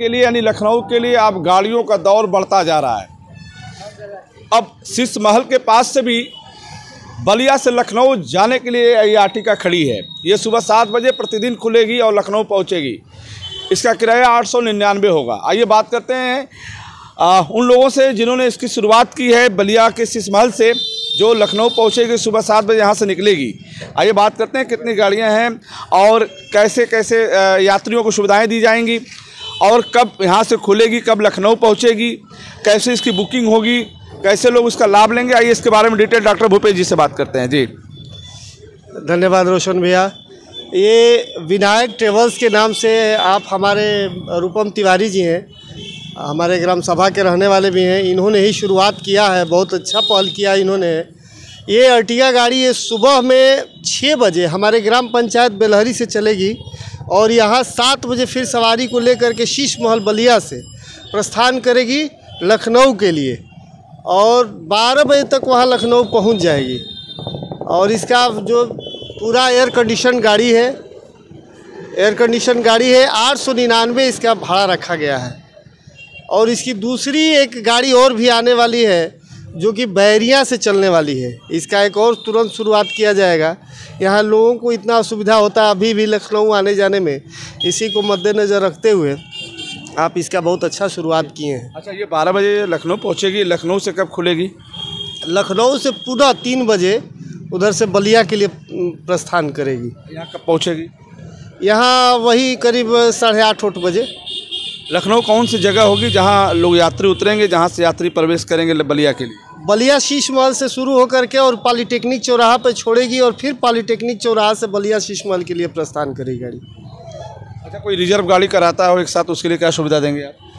के लिए यानी लखनऊ के लिए अब गाड़ियों का दौर बढ़ता जा रहा है। अब शीश महल के पास से भी बलिया से लखनऊ जाने के लिए ये आर्टिका खड़ी है। ये सुबह सात बजे प्रतिदिन खुलेगी और लखनऊ पहुंचेगी। इसका किराया आठ सौ निन्यानवे होगा। आइए बात करते हैं आ, उन लोगों से जिन्होंने इसकी शुरुआत की है बलिया के शीश महल से जो लखनऊ पहुंचेगी सुबह सात बजे यहाँ से निकलेगी। आइए बात करते हैं कितनी गाड़ियाँ हैं और कैसे कैसे यात्रियों को सुविधाएँ दी जाएँगी। और कब यहाँ से खुलेगी, कब लखनऊ पहुँचेगी, कैसे इसकी बुकिंग होगी, कैसे लोग उसका लाभ लेंगे, आइए इसके बारे में डिटेल डॉक्टर भूपेश जी से बात करते हैं। जी। धन्यवाद रोशन भैया। ये विनायक ट्रेवल्स के नाम से आप हमारे रूपम तिवारी जी हैं, हमारे ग्राम सभा के रहने वाले भी हैं, इन्होंने ही शुरुआत किया है, बहुत अच्छा पहल किया इन्होंने। ये अर्टिगा गाड़ी ये सुबह में छः बजे हमारे ग्राम पंचायत बेलहरी से चलेगी और यहाँ सात बजे फिर सवारी को लेकर के शीश महल बलिया से प्रस्थान करेगी लखनऊ के लिए। और 12 बजे तक वहाँ लखनऊ पहुँच जाएगी। और इसका जो पूरा एयर कंडीशन गाड़ी है एयर कंडीशन गाड़ी है, आठ सौ निन्यानवे इसका भाड़ा रखा गया है। और इसकी दूसरी एक गाड़ी और भी आने वाली है जो कि बैरिया से चलने वाली है। इसका एक और तुरंत शुरुआत किया जाएगा। यहाँ लोगों को इतना असुविधा होता है अभी भी लखनऊ आने जाने में। इसी को मद्देनज़र रखते हुए आप इसका बहुत अच्छा शुरुआत किए हैं। अच्छा ये बारह बजे लखनऊ पहुँचेगी। लखनऊ से कब खुलेगी? लखनऊ से पुनः तीन बजे उधर से बलिया के लिए प्रस्थान करेगी। यहाँ कब पहुँचेगी? यहाँ वही करीब साढ़े आठ आठ बजे। लखनऊ कौन सी जगह होगी जहाँ लोग यात्री उतरेंगे जहाँ से यात्री प्रवेश करेंगे बलिया के लिए? बलिया शीश महल से शुरू होकर के और पॉलीटेक्निक चौराहा पर छोड़ेगी और फिर पॉलीटेक्निक चौराहा से बलिया शीश महल के लिए प्रस्थान करेगी गाड़ी। अच्छा कोई रिज़र्व गाड़ी कराता है और एक साथ उसके लिए क्या सुविधा देंगे आप?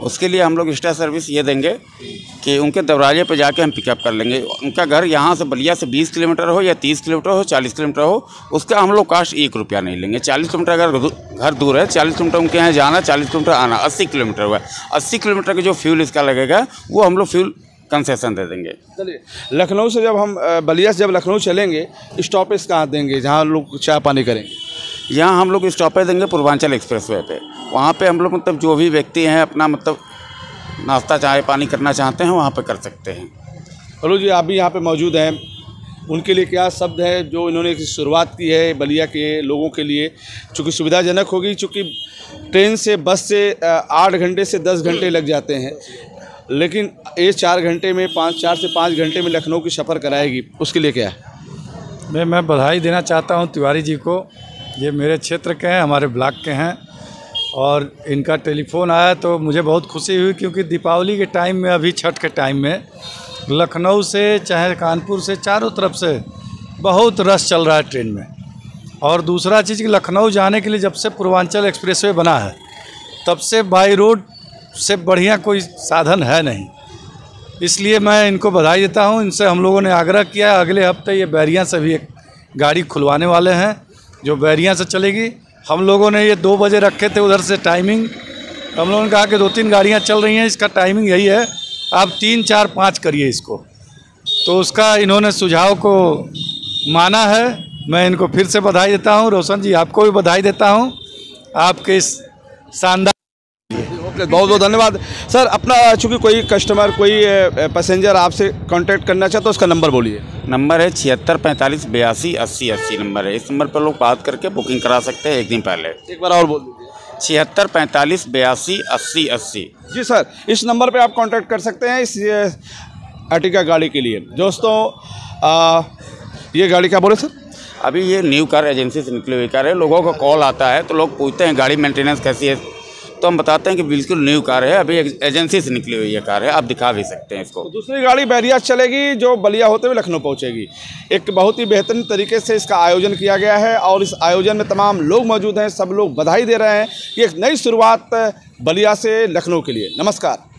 उसके लिए हम लोग एक्स्ट्रा सर्विस ये देंगे कि उनके दरवाजे पर जाके हम पिकअप कर लेंगे। उनका घर यहाँ से बलिया से 20 किलोमीटर हो या 30 किलोमीटर हो 40 किलोमीटर हो, उसका हम लोग कास्ट एक रुपया नहीं लेंगे। 40 किलोमीटर अगर घर दूर है 40 किलोमीटर उनके यहाँ जाना 40 किलोमीटर आना 80 किलोमीटर हुआ 80 किलोमीटर का जो फ्यूल इसका लगेगा, वो हम लोग फ्यूल कंसेशन दे देंगे। चलिए, लखनऊ से जब हम बलिया से जब लखनऊ चलेंगे स्टॉपेज कहाँ देंगे, जहाँ लोग चाय पानी करेंगे। यहाँ हम लोग स्टॉपेज देंगे पूर्वांचल एक्सप्रेस वे पर वहाँ पर हम लोग मतलब जो भी व्यक्ति हैं अपना मतलब नाश्ता चाय पानी करना चाहते हैं वहाँ पर कर सकते हैं। हेलो जी आप भी यहाँ पर मौजूद हैं। उनके लिए क्या शब्द है जो इन्होंने शुरुआत की है बलिया के लोगों के लिए? चूँकि सुविधाजनक होगी चूँकि ट्रेन से बस से आठ घंटे से दस घंटे लग जाते हैं। लेकिन ये चार घंटे में पाँच चार से पाँच घंटे में लखनऊ की सफ़र कराएगी। उसके लिए क्या? है मैं मैं बधाई देना चाहता हूँ तिवारी जी को। ये मेरे क्षेत्र के हैं, हमारे ब्लॉक के हैं और इनका टेलीफोन आया तो मुझे बहुत खुशी हुई क्योंकि दीपावली के टाइम में, अभी छठ के टाइम में लखनऊ से चाहे कानपुर से चारों तरफ़ से बहुत रश चल रहा है ट्रेन में। और दूसरा चीज़ कि लखनऊ जाने के लिए जब से पूर्वांचल एक्सप्रेसवे बना है, तब से बाई रोड से बढ़िया कोई साधन है नहीं। इसलिए मैं इनको बधाई देता हूँ, इनसे हम लोगों ने आग्रह किया अगले हफ़्ते ये बैरिया से भी एक गाड़ी खुलवाने वाले हैं। जो बैरिया से चलेगी। हम लोगों ने ये दो बजे रखे थे उधर से टाइमिंग हम लोगों ने कहा कि दो तीन गाड़ियाँ चल रही हैं, इसका टाइमिंग यही है। आप तीन, चार, पाँच करिए इसको। तो उसका इन्होंने सुझाव को माना है। मैं इनको फिर से बधाई देता हूँ। रोशन जी, आपको भी बधाई देता हूँ। आपके इस शानदार बहुत बहुत धन्यवाद। सर अपना चूँकि कोई कस्टमर कोई पैसेंजर आपसे कांटेक्ट करना चाहे तो उसका नंबर बोलिए। नंबर है छिहत्तर पैंतालीस बयासी अस्सी अस्सी नंबर है। इस नंबर पर लोग बात करके बुकिंग करा सकते हैं एक दिन पहले। एक बार और बोल दीजिए। छिहत्तर पैंतालीस बयासी अस्सी अस्सी। जी सर इस नंबर पे आप कांटेक्ट कर सकते हैं इस अर्टिगा गाड़ी के लिए। दोस्तों आ, ये गाड़ी क्या बोले सर? अभी ये न्यू कार एजेंसी से निकली हुई कार है। लोगों का कॉल आता है तो लोग पूछते हैं गाड़ी मेंटेनेंस कैसी है। तो हम बताते हैं कि बिल्कुल न्यू कार है, अभी एजेंसी से निकली हुई है कार है, आप दिखा भी सकते हैं इसको। तो दूसरी गाड़ी बैरिया चलेगी, जो बलिया होते हुए लखनऊ पहुँचेगी। एक बहुत ही बेहतरीन तरीके से इसका आयोजन किया गया है, और इस आयोजन में तमाम लोग मौजूद हैं, सब लोग बधाई दे रहे हैं। कि एक नई शुरुआत बलिया से लखनऊ के लिए। नमस्कार।